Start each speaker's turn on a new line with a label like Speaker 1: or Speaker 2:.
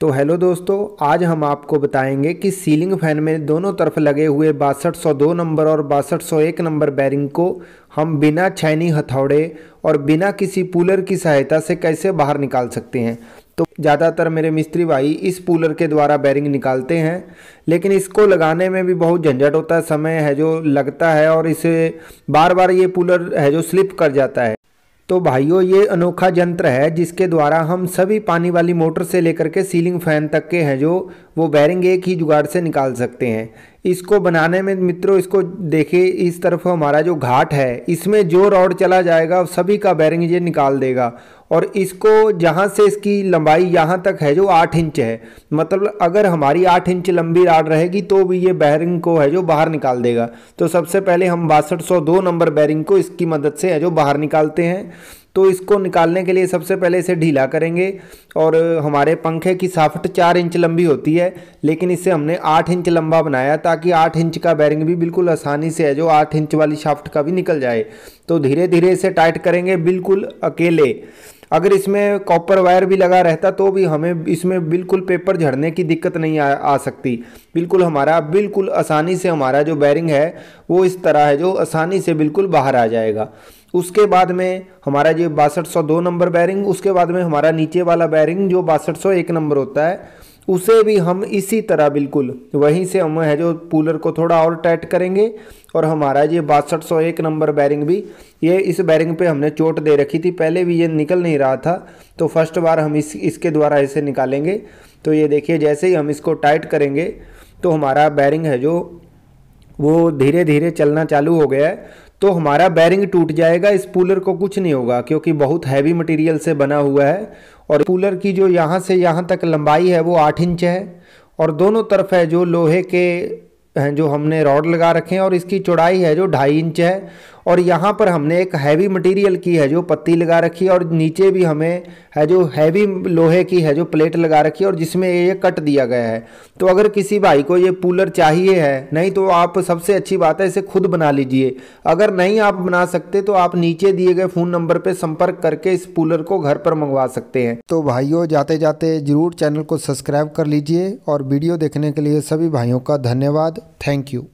Speaker 1: तो हेलो दोस्तों, आज हम आपको बताएँगे कि सीलिंग फ़ैन में दोनों तरफ़ लगे हुए बासठ सौ दो नंबर और बासठ सौ एक नंबर बैरिंग को हम बिना छैनी हथौड़े और बिना किसी पूलर की सहायता से कैसे बाहर निकाल सकते हैं। तो ज़्यादातर मेरे मिस्त्री भाई इस पूलर के द्वारा बैरिंग निकालते हैं, लेकिन इसको लगाने में भी बहुत झंझट होता है, समय है जो लगता है और इसे बार बार ये पूलर है जो स्लिप कर जाता है। तो भाइयों, ये अनोखा यंत्र है जिसके द्वारा हम सभी पानी वाली मोटर से लेकर के सीलिंग फ़ैन तक के हैं जो वो बैरिंग एक ही जुगाड़ से निकाल सकते हैं। इसको बनाने में मित्रों, इसको देखे, इस तरफ़ हमारा जो घाट है, इसमें जो रॉड चला जाएगा, सभी का बैरिंग ये निकाल देगा। और इसको जहाँ से इसकी लंबाई यहाँ तक है जो आठ इंच है मतलब अगर हमारी आठ इंच लंबी राड रहेगी तो भी ये बैरिंग को है जो बाहर निकाल देगा। तो सबसे पहले हम बासठ नंबर बैरिंग को इसकी मदद से है जो बाहर निकालते हैं। तो इसको निकालने के लिए सबसे पहले इसे ढीला करेंगे और हमारे पंखे की साफ्ट चार इंच लंबी होती है, लेकिन इसे हमने आठ इंच लंबा बनाया ताकि आठ इंच का बैरिंग भी बिल्कुल आसानी से है, जो आठ इंच वाली शाफ्ट का भी निकल जाए। तो धीरे धीरे इसे टाइट करेंगे बिल्कुल अकेले। अगर इसमें कॉपर वायर भी लगा रहता तो भी हमें इसमें बिल्कुल पेपर झड़ने की दिक्कत नहीं आ, आ सकती। बिल्कुल हमारा बिल्कुल आसानी से हमारा जो बैरिंग है वो इस तरह है जो आसानी से बिल्कुल बाहर आ जाएगा। उसके बाद में हमारा जो बासठ सौ दो नंबर बैरिंग उसके बाद में हमारा नीचे वाला बैरिंग जो बासठ सौ एक नंबर होता है उसे भी हम इसी तरह बिल्कुल, वहीं से हम है जो पुलर को थोड़ा और टाइट करेंगे, और हमारा ये बासठ सौ एक नंबर बैरिंग भी, ये इस बैरिंग पे हमने चोट दे रखी थी, पहले भी ये निकल नहीं रहा था तो फ़र्स्ट बार हम इस, इसके द्वारा इसे निकालेंगे तो ये देखिए जैसे ही हम इसको टाइट करेंगे तो हमारा बैरिंग है जो, वो धीरे धीरे चलना चालू हो गया है तो हमारा बैरिंग टूट जाएगा, इस पूलर को कुछ नहीं होगा, क्योंकि बहुत हैवी मटेरियल से बना हुआ है, और पूलर की जो यहाँ से यहाँ तक लंबाई है वो आठ इंच है, और दोनों तरफ़ है जो लोहे के जो हमने रॉड लगा रखे हैं, और इसकी चौड़ाई है जो ढाई इंच है और यहाँ पर हमने एक हैवी मटेरियल की है जो पत्ती लगा रखी है और नीचे भी हमें है जो हैवी लोहे की है जो प्लेट लगा रखी है और जिसमें ये कट दिया गया है। तो अगर किसी भाई को ये पूलर चाहिए है, नहीं तो आप सबसे अच्छी बात है इसे खुद बना लीजिए। अगर नहीं आप बना सकते तो आप नीचे दिए गए फ़ोन नंबर पर संपर्क करके इस कूलर को घर पर मंगवा सकते हैं। तो भाइयों जाते जाते ज़रूर चैनल को सब्सक्राइब कर लीजिए और वीडियो देखने के लिए सभी भाइयों का धन्यवाद। Thank you